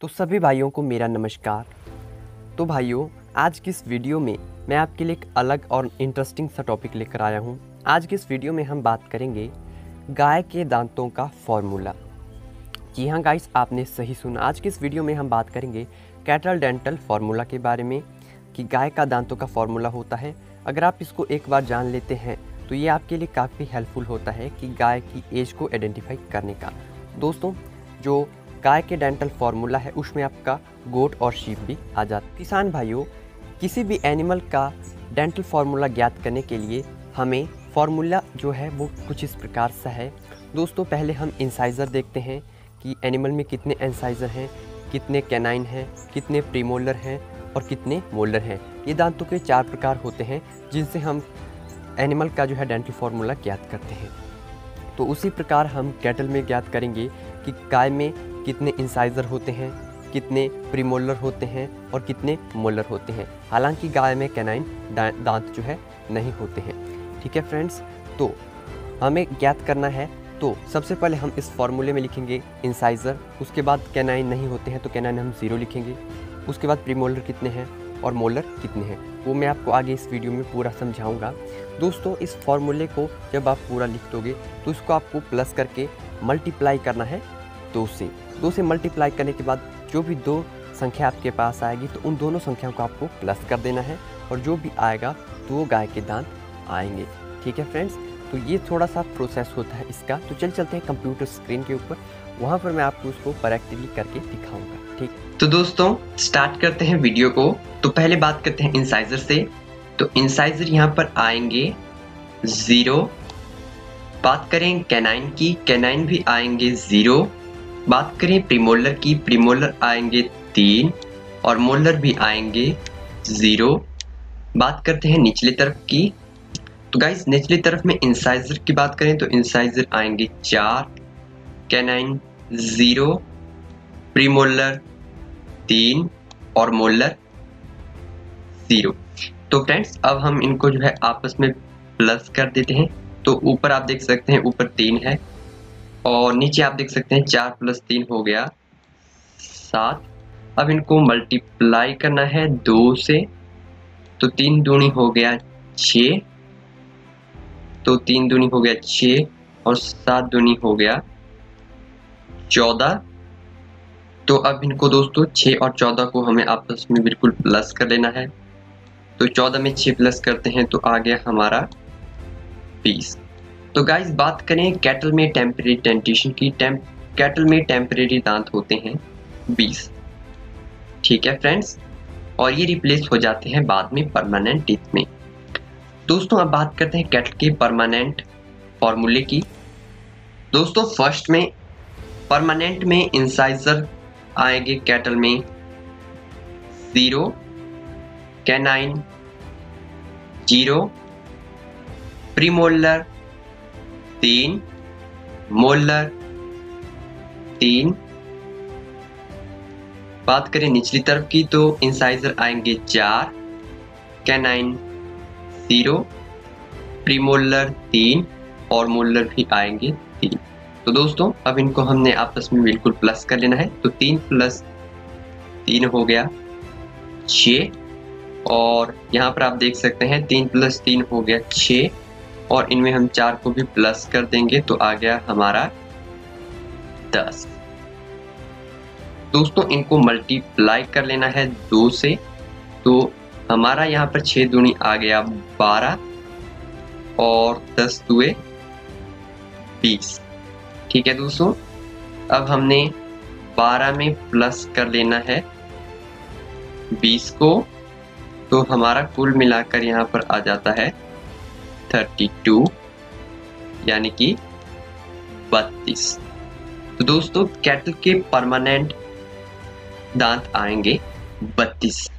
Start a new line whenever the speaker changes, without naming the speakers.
तो सभी भाइयों को मेरा नमस्कार। तो भाइयों, आज की इस वीडियो में मैं आपके लिए एक अलग और इंटरेस्टिंग सा टॉपिक लेकर आया हूँ। आज की इस वीडियो में हम बात करेंगे गाय के दांतों का फॉर्मूला जी हाँ गाइस आपने सही सुना। आज की इस वीडियो में हम बात करेंगे कैटल डेंटल फार्मूला के बारे में, कि गाय का दांतों का फार्मूला होता है। अगर आप इसको एक बार जान लेते हैं तो ये आपके लिए काफ़ी हेल्पफुल होता है कि गाय की एज को आइडेंटिफाई करने का। दोस्तों, जो गाय के डेंटल फार्मूला है, उसमें आपका गोट और शीप भी आ जाता किसान भाइयों, किसी भी एनिमल का डेंटल फार्मूला ज्ञात करने के लिए हमें फार्मूला जो है, वो कुछ इस प्रकार सा है। दोस्तों, पहले हम इंसाइज़र देखते हैं कि एनिमल में कितने इंसाइज़र हैं, कितने कैनाइन हैं, कितने प्रीमोलर हैं और कितने मोलर हैं। ये दांतों के चार प्रकार होते हैं, जिनसे हम एनिमल का जो है डेंटल फार्मूला ज्ञात करते हैं। तो उसी प्रकार हम कैटल में ज्ञात करेंगे कि गाय में कितने इंसाइज़र होते हैं, कितने प्रीमोलर होते हैं और कितने मोलर होते हैं। हालाँकि गाय में कैनाइन दांत जो है, नहीं होते हैं। ठीक है फ्रेंड्स तो हमें ज्ञात करना है तो सबसे पहले हम इस फॉर्मूले में लिखेंगे इंसाइज़र उसके बाद कैनाइन नहीं होते हैं तो कैनाइन हम ज़ीरो लिखेंगे। उसके बाद प्रीमोलर कितने हैं और मोलर कितने हैं, वो मैं आपको आगे इस वीडियो में पूरा समझाऊँगा। दोस्तों, इस फॉर्मूले को जब आप पूरा लिख दोगे तो इसको आपको प्लस करके मल्टीप्लाई करना है दो से। दो से मल्टीप्लाई करने के बाद जो भी दो संख्या आपके पास आएगी तो उन दोनों संख्याओं को आपको प्लस कर देना है और जो भी आएगा तो वो गाय के दांत आएँगे। ठीक है फ्रेंड्स तो ये थोड़ा सा प्रोसेस होता है इसका। तो चल चलते हैं कंप्यूटर स्क्रीन के ऊपर। वहाँ पर मैं आपको उसको प्रैक्टिकली करके दिखाऊँगा। ठीक?
तो दोस्तों स्टार्ट करते हैं वीडियो को। तो पहले बात करते हैं इंसाइजर से। तो इंसाइजर यहाँ पर आएँगे ज़ीरो बात करें कैनाइन की। कैनाइन भी आएँगे ज़ीरो बात करें, प्रीमोलर की, प्रीमोलर आएँगे तीन और मोलर भी आएँगे ज़ीरो। बात करते हैं निचले तरफ़ की। तो गाइस निचली तरफ़ में इंसाइजर की बात करें तो इंसाइजर आएँगे चार कैनाइन ज़ीरो, प्रीमोलर तीन और मोलर ज़ीरो। तो फ्रेंड्स अब हम इनको जो है आपस में प्लस कर देते हैं। तो ऊपर आप देख सकते हैं, ऊपर तीन है। और नीचे आप देख सकते हैं, चार प्लस तीन हो गया, सात। अब इनको मल्टीप्लाई करना है दो से तो तीन दूनी हो गया छ तो तीन दूनी हो गया छ और सात दूनी हो गया चौदह। तो अब इनको दोस्तों छ और चौदह को हमें आपस में बिल्कुल प्लस कर लेना है। तो चौदह में छ प्लस करते हैं तो आ गया हमारा बीस। तो गाइस बात करें कैटल में टेम्परेरी डेंटिशन की। टेम्प कैटल में टेम्परेरी दांत होते हैं 20 ठीक है फ्रेंड्स और ये रिप्लेस हो जाते हैं बाद में परमानेंट टीथ में। दोस्तों, अब बात करते हैं कैटल के परमानेंट फॉर्मूले की। दोस्तों फ़र्स्ट में परमानेंट में इंसाइजर आएँगे कैटल में ज़ीरो कैनाइन ज़ीरो प्रीमोलर तीन मोलर तीन। बात करें निचली तरफ़ की तो इंसाइजर आएँगे चार कैनाइन ज़ीरो प्रीमोलर तीन और मोलर भी आएँगे तीन। तो दोस्तों, अब इनको हमने आपस में बिल्कुल प्लस कर लेना है। तो तीन प्लस तीन हो गया छ और यहाँ पर आप देख सकते हैं तीन प्लस तीन हो गया छ और इनमें हम चार को भी प्लस कर देंगे तो आ गया हमारा दस। दोस्तों, इनको मल्टीप्लाई कर लेना है दो से तो हमारा यहाँ पर छह दूनी आ गया बारह और दस दुए बीस। ठीक है दोस्तों, अब हमने बारह में प्लस कर लेना है बीस को तो हमारा कुल मिलाकर यहाँ पर आ जाता है थर्टी टू यानी कि बत्तीस। तो दोस्तों कैटल के परमानेंट दांत आएँगे बत्तीस।